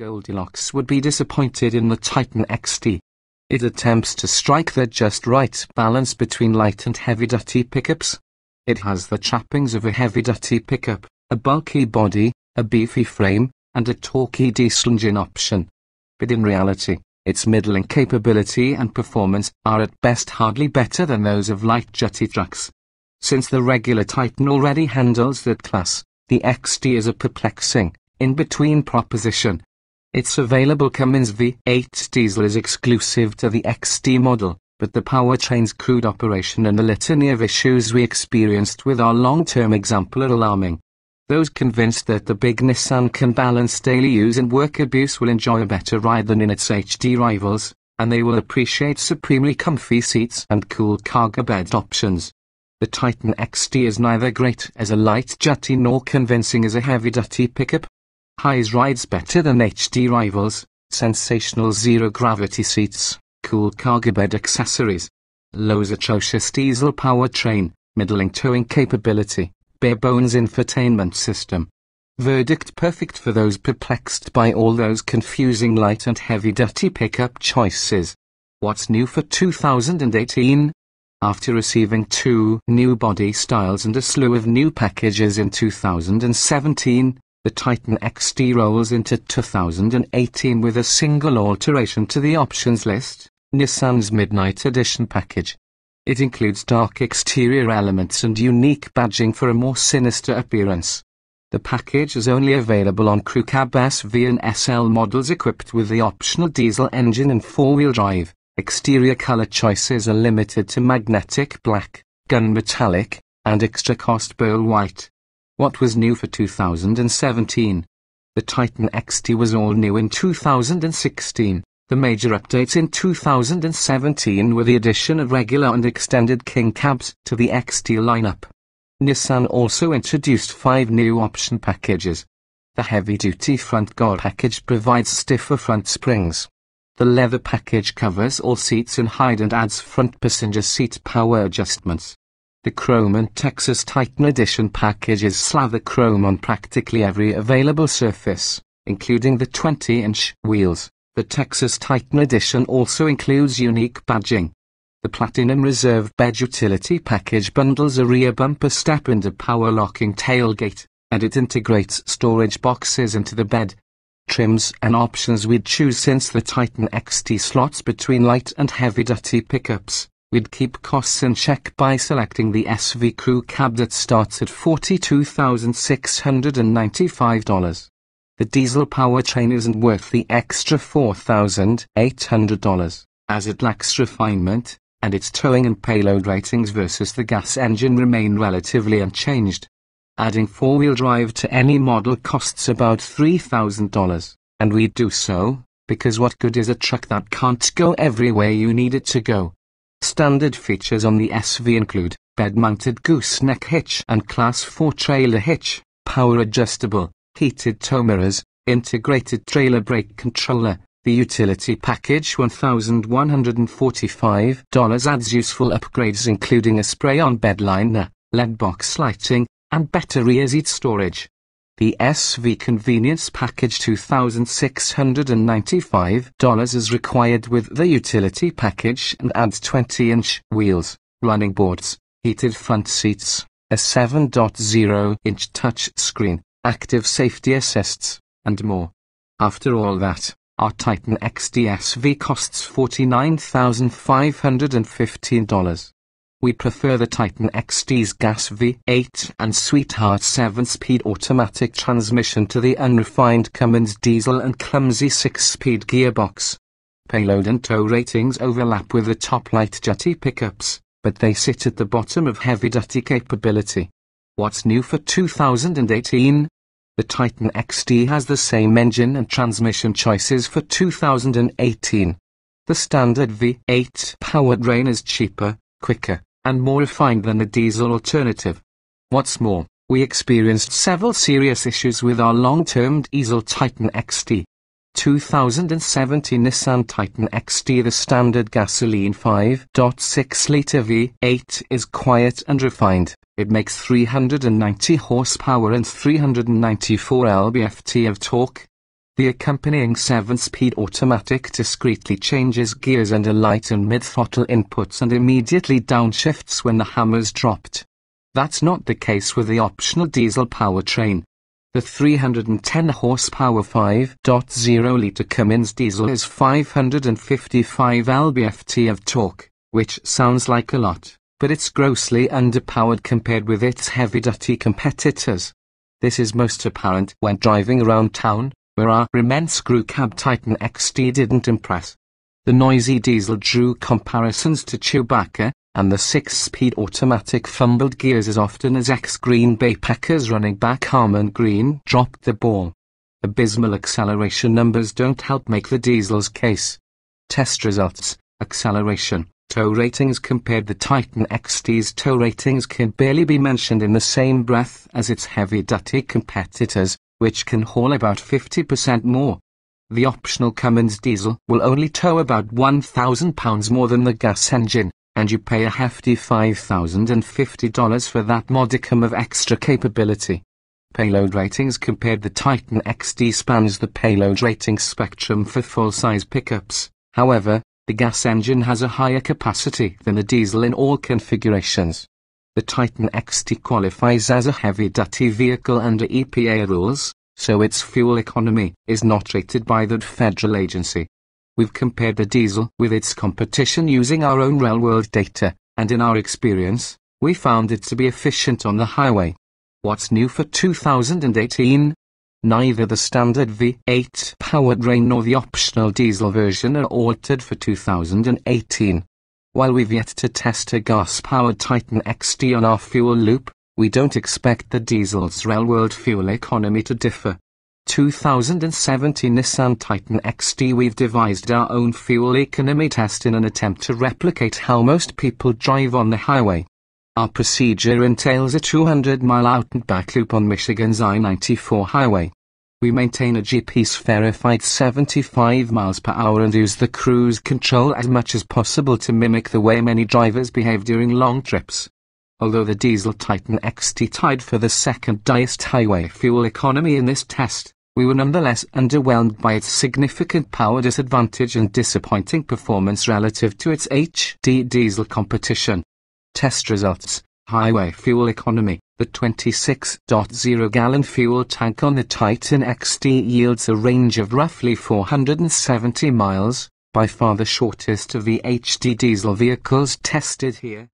Goldilocks would be disappointed in the Titan XD. It attempts to strike the just right balance between light and heavy-duty pickups. It has the trappings of a heavy-duty pickup, a bulky body, a beefy frame, and a torquey diesel engine option. But in reality, its middling capability and performance are at best hardly better than those of light-duty trucks. Since the regular Titan already handles that class, the XD is a perplexing, in-between proposition. Its available Cummins V8 diesel is exclusive to the XD model, but the powertrain's crude operation and the litany of issues we experienced with our long-term example are alarming. Those convinced that the big Nissan can balance daily use and work abuse will enjoy a better ride than in its HD rivals, and they will appreciate supremely comfy seats and cool cargo bed options. The Titan XD is neither great as a light jutty nor convincing as a heavy duty pickup. Highs rides better than HD rivals, sensational zero gravity seats, cool cargo bed accessories. Lows atrocious diesel powertrain, middling towing capability bare bones infotainment system. Verdict perfect for those perplexed by all those confusing light and heavy duty pickup choices. What's new for 2018? After receiving two new body styles and a slew of new packages in 2017, the Titan XD rolls into 2018 with a single alteration to the options list, Nissan's Midnight Edition package. It includes dark exterior elements and unique badging for a more sinister appearance. The package is only available on Crew Cab SV and SL models equipped with the optional diesel engine and four-wheel drive. Exterior color choices are limited to magnetic black, gun metallic, and extra cost pearl white. What was new for 2017? The Titan XD was all new in 2016. The major updates in 2017 were the addition of regular and extended King cabs to the XD lineup. Nissan also introduced five new option packages. The heavy-duty front guard package provides stiffer front springs. The leather package covers all seats in hide and adds front passenger seat power adjustments. The Chrome and Texas Titan Edition packages slather chrome on practically every available surface, including the 20-inch wheels. The Texas Titan Edition also includes unique badging. The Platinum Reserve Bed Utility Package bundles a rear bumper step into a power locking tailgate, and it integrates storage boxes into the bed. Trims and options we'd choose since the Titan XD slots between light and heavy duty pickups. We'd keep costs in check by selecting the SV Crew cab that starts at $42,695 the diesel powertrain isn't worth the extra $4,800, as it lacks refinement, and its towing and payload ratings versus the gas engine remain relatively unchanged. Adding four-wheel drive to any model costs about $3,000, and we do so, because what good is a truck that can't go everywhere you need it to go? Standard features on the SV include bed-mounted gooseneck hitch and Class 4 trailer hitch, power adjustable, heated tow mirrors, integrated trailer brake controller. The utility package $1,145 adds useful upgrades including a spray-on bed liner, LED box lighting, and better rear seat storage. The SV Convenience Package $2,695 is required with the utility package and adds 20-inch wheels, running boards, heated front seats, a 7.0-inch touch screen, active safety assists, and more. After all that, our Titan XDSV costs $49,515. We prefer the Titan XD's gas V8 and Sweetheart 7-speed automatic transmission to the unrefined Cummins diesel and clumsy 6-speed gearbox. Payload and tow ratings overlap with the top light duty pickups, but they sit at the bottom of heavy duty capability. What's new for 2018? The Titan XD has the same engine and transmission choices for 2018. The standard V8 powertrain is cheaper, quicker, and more refined than the diesel alternative. What's more, we experienced several serious issues with our long-term diesel Titan XD. 2017 Nissan Titan XD The standard gasoline 5.6-litre V8 is quiet and refined. It makes 390 horsepower and 394 lb-ft of torque. The accompanying 7-speed automatic discreetly changes gears under light and mid-throttle inputs and immediately downshifts when the hammer's dropped. That's not the case with the optional diesel powertrain. The 310 horsepower 5.0-litre Cummins diesel has 555 lb-ft of torque, which sounds like a lot, but it's grossly underpowered compared with its heavy-duty competitors. This is most apparent when driving around town, where our immense crew cab Titan XD didn't impress. The noisy diesel drew comparisons to Chewbacca, and the six-speed automatic fumbled gears as often as ex-Green Bay Packers running back Ahman Green dropped the ball. Abysmal acceleration numbers don't help make the diesel's case. Test results, acceleration, tow ratings compared the Titan XD's tow ratings can barely be mentioned in the same breath as its heavy-duty competitors, which can haul about 50% more. The optional Cummins diesel will only tow about 1,000 pounds more than the gas engine, and you pay a hefty $5,050 for that modicum of extra capability. Payload ratings compared the Titan XD spans the payload rating spectrum for full-size pickups. However, the gas engine has a higher capacity than the diesel in all configurations. The Titan XD qualifies as a heavy-duty vehicle under EPA rules, so its fuel economy is not rated by that federal agency. We've compared the diesel with its competition using our own real-world data, and in our experience, we found it to be efficient on the highway. What's new for 2018? Neither the standard V8 powertrain nor the optional diesel version are altered for 2018. While we've yet to test a gas-powered Titan XD on our fuel loop, we don't expect the diesel's real-world fuel economy to differ. 2017 Nissan Titan XD we've devised our own fuel economy test in an attempt to replicate how most people drive on the highway. Our procedure entails a 200 mile out and back loop on Michigan's I-94 highway. We maintain a GPS verified 75 miles per hour and use the cruise control as much as possible to mimic the way many drivers behave during long trips. Although the diesel Titan XD tied for the second highest highway fuel economy in this test, we were nonetheless underwhelmed by its significant power disadvantage and disappointing performance relative to its HD diesel competition. Test results Highway fuel economy The 26.0 gallon fuel tank on the Titan XD yields a range of roughly 470 miles, by far the shortest of the HD diesel vehicles tested here.